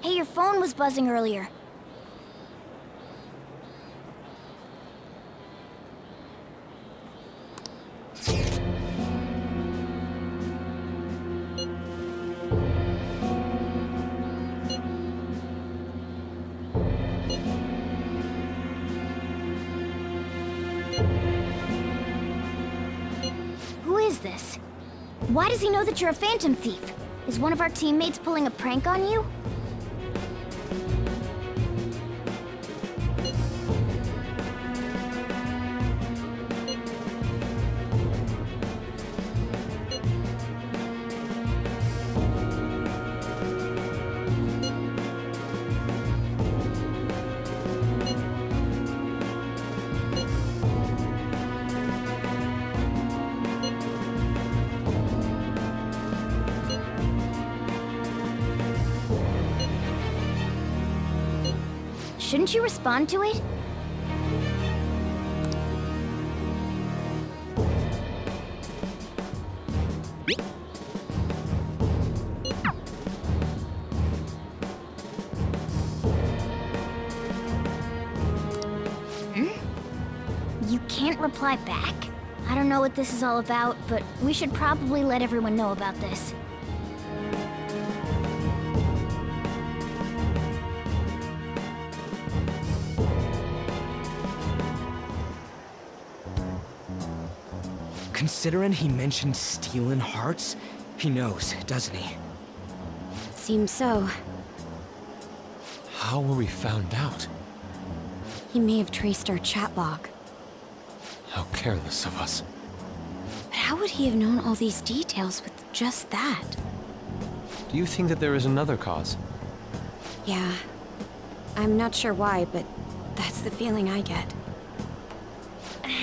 Hey, your phone was buzzing earlier. Who is this? Why does he know that you're a phantom thief? Is one of our teammates pulling a prank on you? Shouldn't you respond to it? Hmm? You can't reply back? I don't know what this is all about, but we should probably let everyone know about this. Considering he mentioned stealing hearts, he knows, doesn't he? Seems so. How were we found out? He may have traced our chat log. How careless of us. But how would he have known all these details with just that? Do you think that there is another cause? Yeah. I'm not sure why, but that's the feeling I get.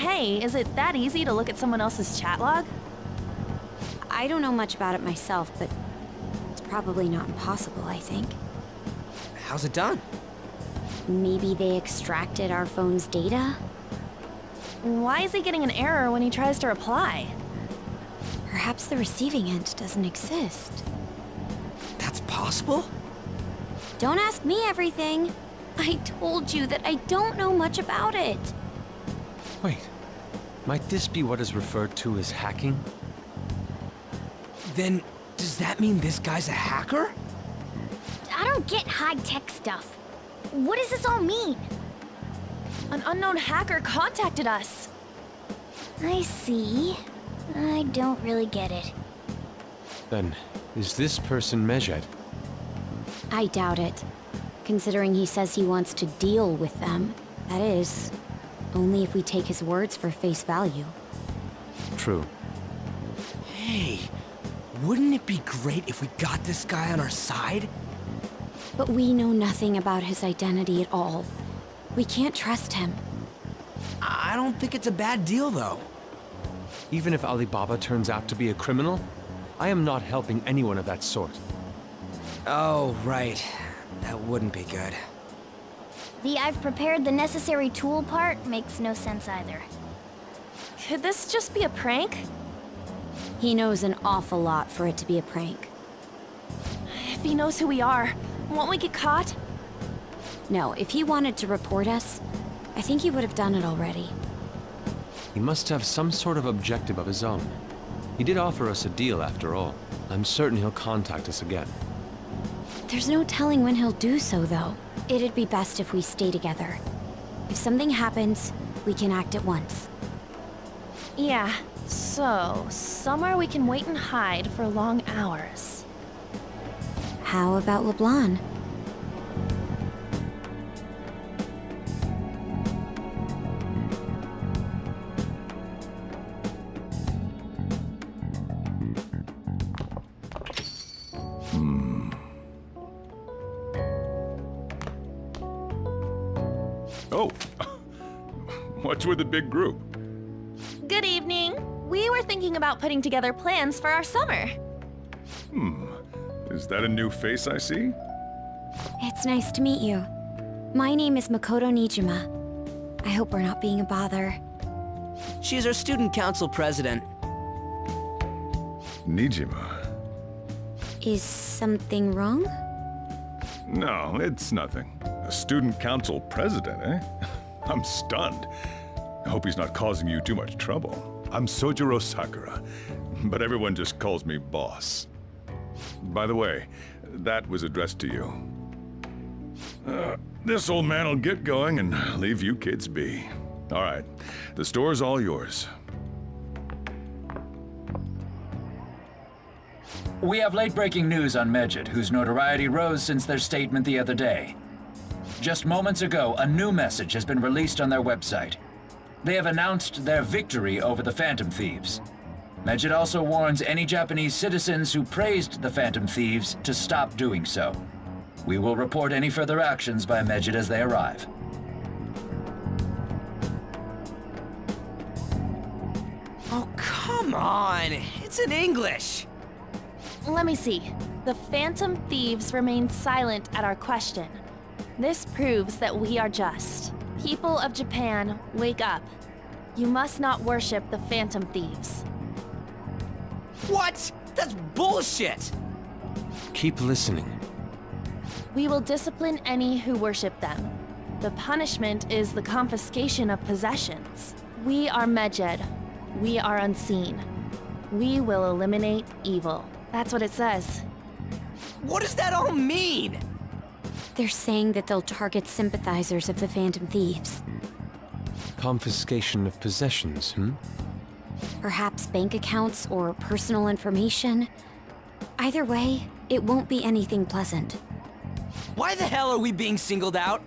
Hey, is it that easy to look at someone else's chat log? I don't know much about it myself, but it's probably not impossible, I think. How's it done? Maybe they extracted our phone's data? Why is he getting an error when he tries to reply? Perhaps the receiving end doesn't exist. That's possible? Don't ask me everything. I told you that I don't know much about it. Wait. Might this be what is referred to as hacking? Then, does that mean this guy's a hacker? I don't get high-tech stuff. What does this all mean? An unknown hacker contacted us. I see. I don't really get it. Then, is this person Medjed? I doubt it. Considering he says he wants to deal with them. That is, only if we take his words for face value. True. Hey, wouldn't it be great if we got this guy on our side? But we know nothing about his identity at all. We can't trust him. I don't think it's a bad deal, though. Even if Alibaba turns out to be a criminal, I am not helping anyone of that sort. Oh, right. That wouldn't be good. The I've prepared the necessary tool part makes no sense either. Could this just be a prank? He knows an awful lot for it to be a prank. If he knows who we are, won't we get caught? No, if he wanted to report us, I think he would have done it already. He must have some sort of objective of his own. He did offer us a deal after all. I'm certain he'll contact us again. There's no telling when he'll do so, though. It'd be best if we stay together. If something happens, we can act at once. Yeah, so, somewhere we can wait and hide for long hours. How about LeBlanc? What's with the big group? Good evening. We were thinking about putting together plans for our summer. Hmm, is that a new face I see? It's nice to meet you. My name is Makoto Nijima. I hope we're not being a bother. She's our student council president. Nijima. Is something wrong? No, it's nothing. A student council president, eh? I'm stunned. I hope he's not causing you too much trouble. I'm Sojiro Sakura, but everyone just calls me boss. By the way, that was addressed to you. Uh, this old man will get going and leave you kids be. All right, the store's all yours. We have late-breaking news on Medjed, whose notoriety rose since their statement the other day. Just moments ago, a new message has been released on their website. They have announced their victory over the Phantom Thieves. Medjed also warns any Japanese citizens who praised the Phantom Thieves to stop doing so. We will report any further actions by Medjed as they arrive. Oh, come on! It's in English! Let me see. The Phantom Thieves remain silent at our question. This proves that we are just. People of Japan, wake up. You must not worship the Phantom Thieves. What? That's bullshit! Keep listening. We will discipline any who worship them. The punishment is the confiscation of possessions. We are Medjed. We are unseen. We will eliminate evil. That's what it says. What does that all mean? They're saying that they'll target sympathizers of the Phantom Thieves. Confiscation of possessions, hmm? Perhaps bank accounts or personal information. Either way, it won't be anything pleasant. Why the hell are we being singled out?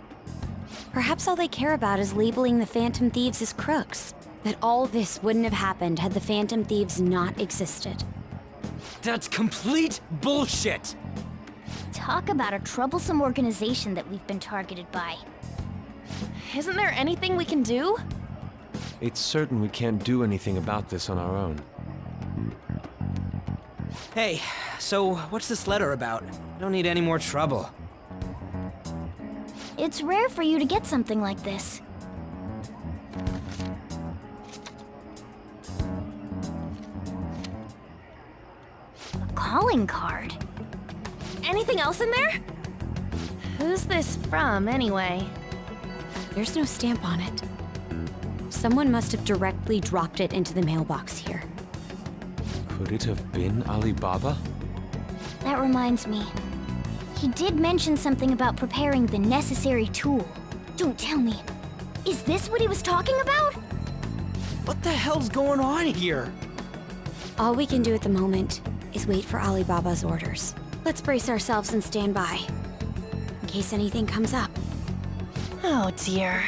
Perhaps all they care about is labeling the Phantom Thieves as crooks. That all this wouldn't have happened had the Phantom Thieves not existed. That's complete bullshit! Talk about a troublesome organization that we've been targeted by. Isn't there anything we can do? It's certain we can't do anything about this on our own. Hey, so what's this letter about? I don't need any more trouble. It's rare for you to get something like this. A calling card? Anything else in there? Who's this from, anyway? There's no stamp on it. Someone must have directly dropped it into the mailbox here. Could it have been Alibaba? That reminds me. He did mention something about preparing the necessary tool. Don't tell me. Is this what he was talking about? What the hell's going on here? All we can do at the moment is wait for Alibaba's orders. Let's brace ourselves and stand by. In case anything comes up. Oh dear.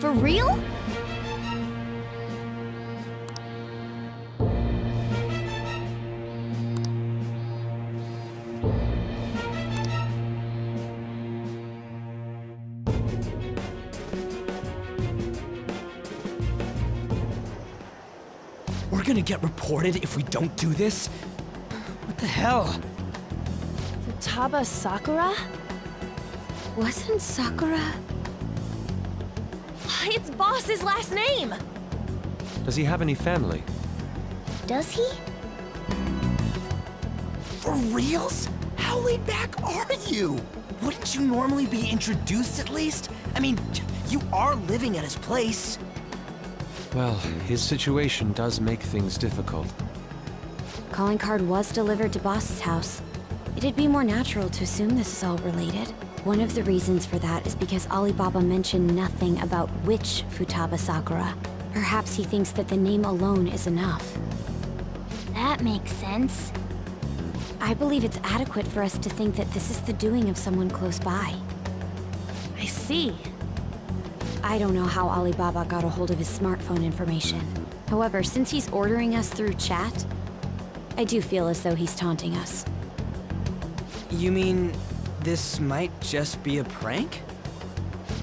For real? We're gonna get reported if we don't do this? What the hell? Futaba Sakura? Wasn't Sakura... It's Boss's last name! Does he have any family? Does he? For reals? How laid back are you? Wouldn't you normally be introduced at least? I mean, you are living at his place. Well, his situation does make things difficult. Calling card was delivered to Boss's house. It'd be more natural to assume this is all related. One of the reasons for that is because Alibaba mentioned nothing about which Futaba Sakura. Perhaps he thinks that the name alone is enough. That makes sense. I believe it's adequate for us to think that this is the doing of someone close by. I see. I don't know how Alibaba got a hold of his smartphone information. However, since he's ordering us through chat, I do feel as though he's taunting us. You mean this might just be a prank?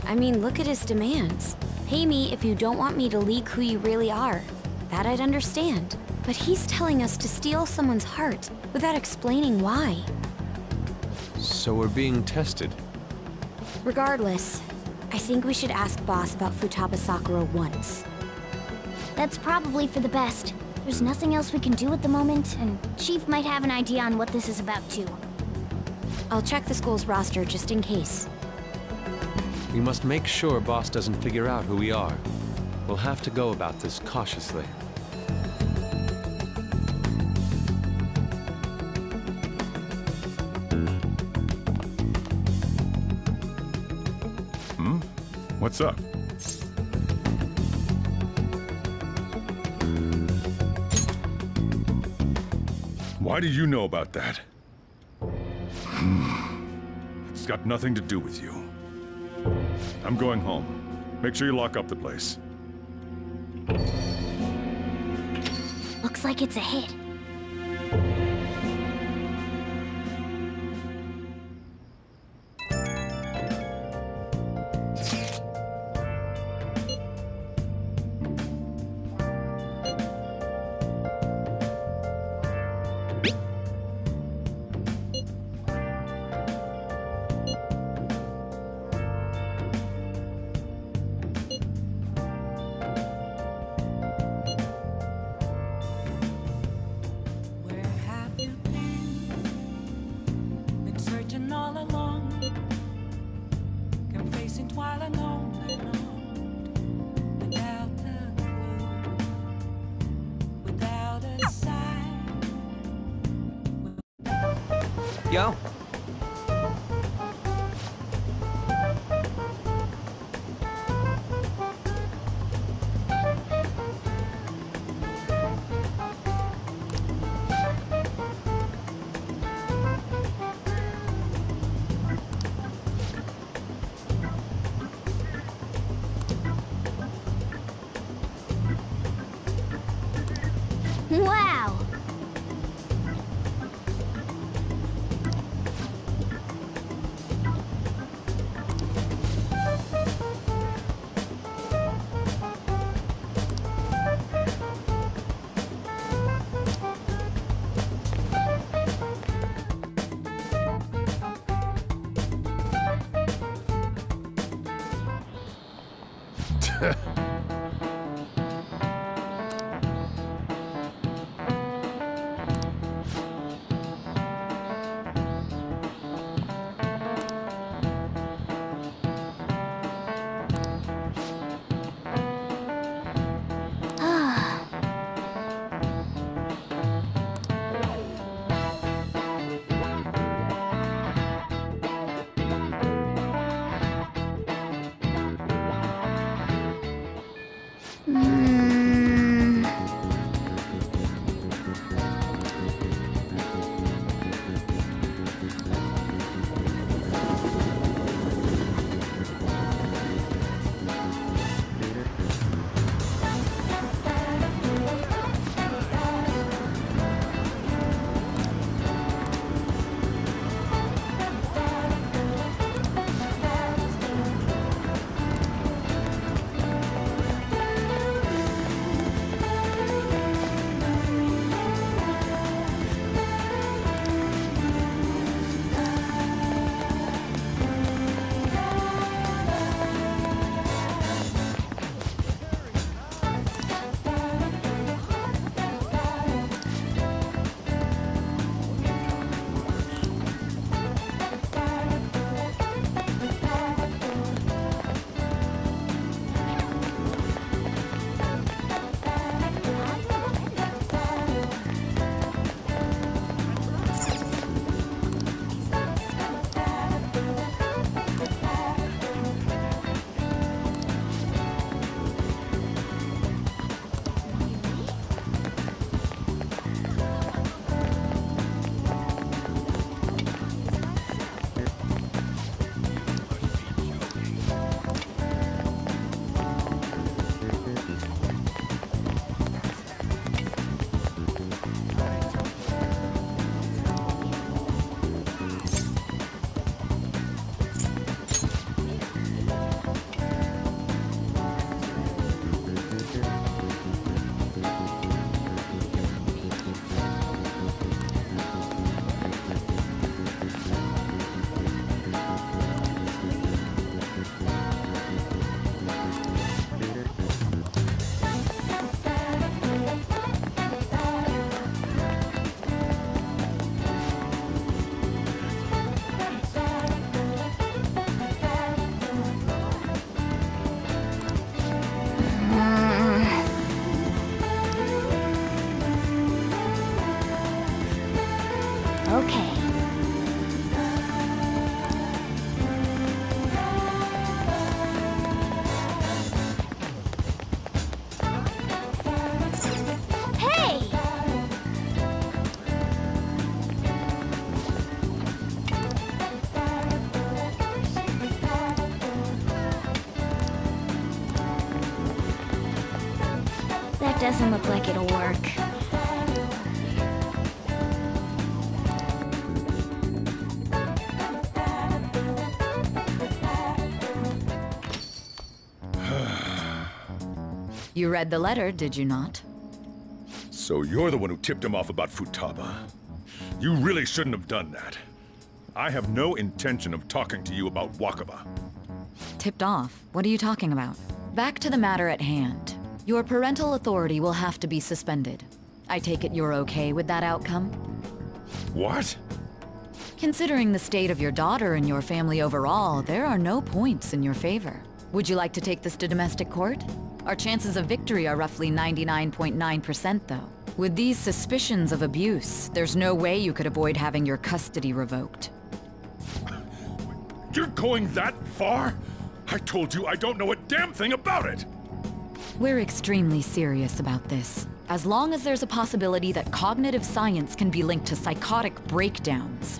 I mean, look at his demands. Pay me if you don't want me to leak who you really are. That I'd understand. But he's telling us to steal someone's heart without explaining why. So we're being tested. Regardless, I think we should ask Boss about Futaba Sakura once. That's probably for the best. There's nothing else we can do at the moment, and Chief might have an idea on what this is about too. I'll check the school's roster just in case. We must make sure Boss doesn't figure out who we are. We'll have to go about this cautiously. Hmm? What's up? Why do you know about that? Got nothing to do with you. I'm going home. Make sure you lock up the place. Looks like it's a hit. Yo, doesn't look like it'll work. You read the letter, did you not? So you're the one who tipped him off about Futaba. You really shouldn't have done that. I have no intention of talking to you about Wakaba. Tipped off? What are you talking about? Back to the matter at hand. Your parental authority will have to be suspended. I take it you're okay with that outcome? What? Considering the state of your daughter and your family overall, there are no points in your favor. Would you like to take this to domestic court? Our chances of victory are roughly 99.9% though. With these suspicions of abuse, there's no way you could avoid having your custody revoked. You're going that far? I told you I don't know a damn thing about it! We're extremely serious about this. As long as there's a possibility that cognitive psience can be linked to psychotic breakdowns.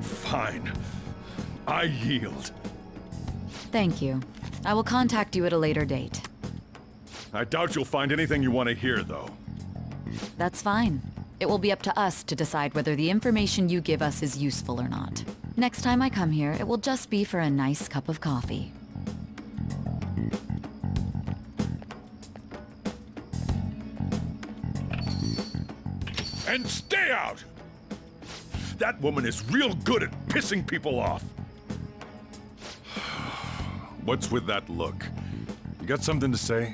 Fine. I yield. Thank you. I will contact you at a later date. I doubt you'll find anything you want to hear, though. That's fine. It will be up to us to decide whether the information you give us is useful or not. Next time I come here, it will just be for a nice cup of coffee. And stay out! That woman is real good at pissing people off. What's with that look? You got something to say?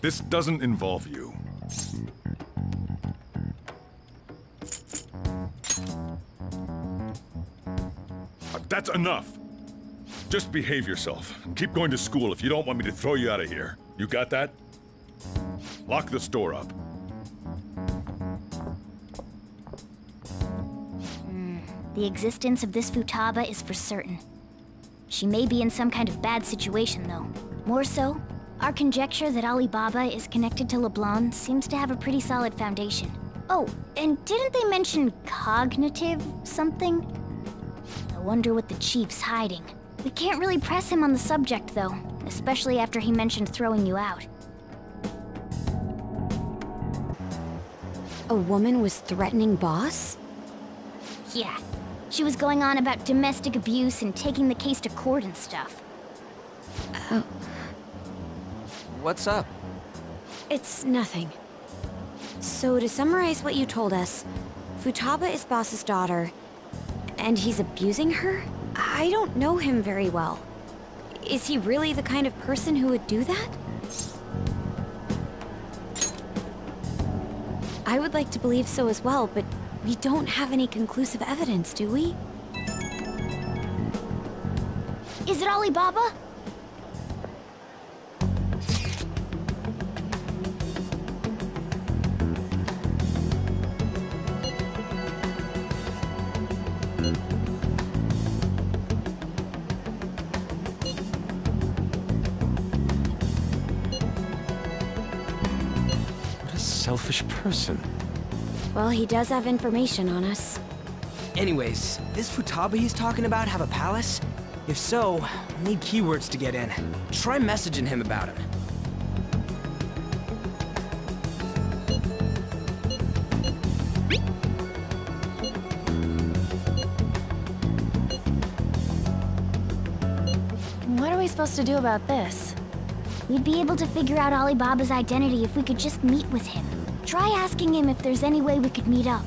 This doesn't involve you. That's enough. Just behave yourself and keep going to school if you don't want me to throw you out of here. You got that? Lock the store up. Hmm. The existence of this Futaba is for certain. She may be in some kind of bad situation, though. More so, our conjecture that Alibaba is connected to LeBlanc seems to have a pretty solid foundation. Oh, and didn't they mention cognitive something? I wonder what the chief's hiding. We can't really press him on the subject, though, especially after he mentioned throwing you out. A woman was threatening Boss? Yeah, she was going on about domestic abuse and taking the case to court and stuff. Oh. What's up? It's nothing. So to summarize what you told us, Futaba is Boss's daughter, and he's abusing her? I don't know him very well. Is he really the kind of person who would do that? I would like to believe so as well, but we don't have any conclusive evidence, do we? Is it Alibaba? Person. Well, he does have information on us. Anyways, this Futaba he's talking about have a palace? If so, we'll need keywords to get in. Try messaging him about it. What are we supposed to do about this? We'd be able to figure out Alibaba's identity if we could just meet with him. Try asking him if there's any way we could meet up.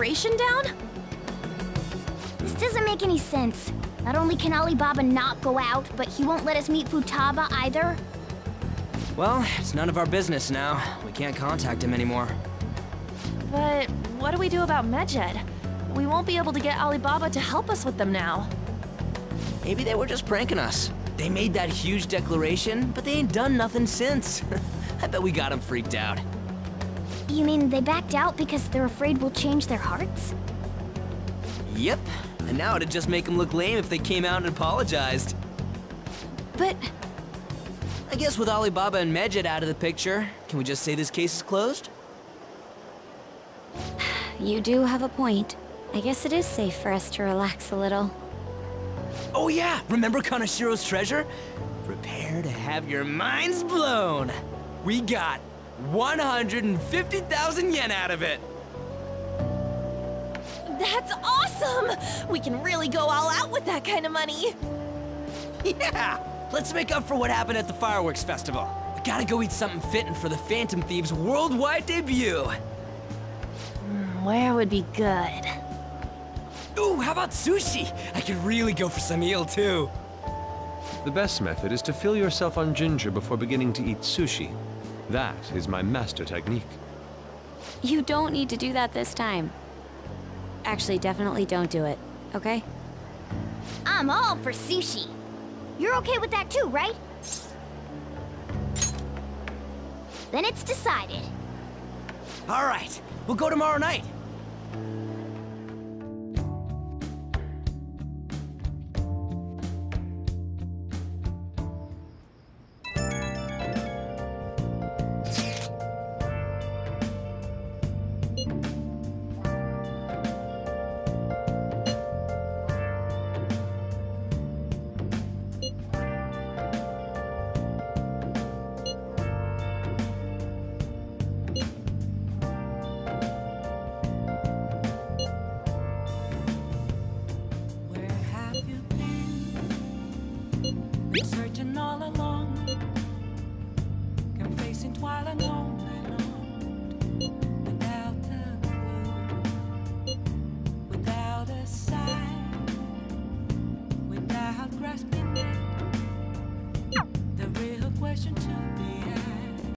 Operation down? This doesn't make any sense. Not only can Alibaba not go out, but he won't let us meet Futaba either. Well, it's none of our business now. We can't contact him anymore. But what do we do about Medjed? We won't be able to get Alibaba to help us with them now. Maybe they were just pranking us. They made that huge declaration, but they ain't done nothing since. I bet we got them freaked out. You mean they backed out because they're afraid we'll change their hearts? Yep. And now it'd just make them look lame if they came out and apologized. But I guess with Alibaba and Medjed out of the picture, can we just say this case is closed? You do have a point. I guess it is safe for us to relax a little. Oh yeah, remember Kaneshiro's treasure? Prepare to have your minds blown. We got 150,000 yen out of it. That's awesome! We can really go all out with that kind of money. Yeah! Let's make up for what happened at the fireworks festival. We gotta go eat something fitting for the Phantom Thieves' worldwide debut. Hmm, where would be good? Ooh, how about sushi? I could really go for some eel too. The best method is to fill yourself on ginger before beginning to eat sushi. That is my master technique. You don't need to do that this time. Actually, definitely don't do it, okay? I'm all for sushi. You're okay with that too, right? Then it's decided. All right, we'll go tomorrow night.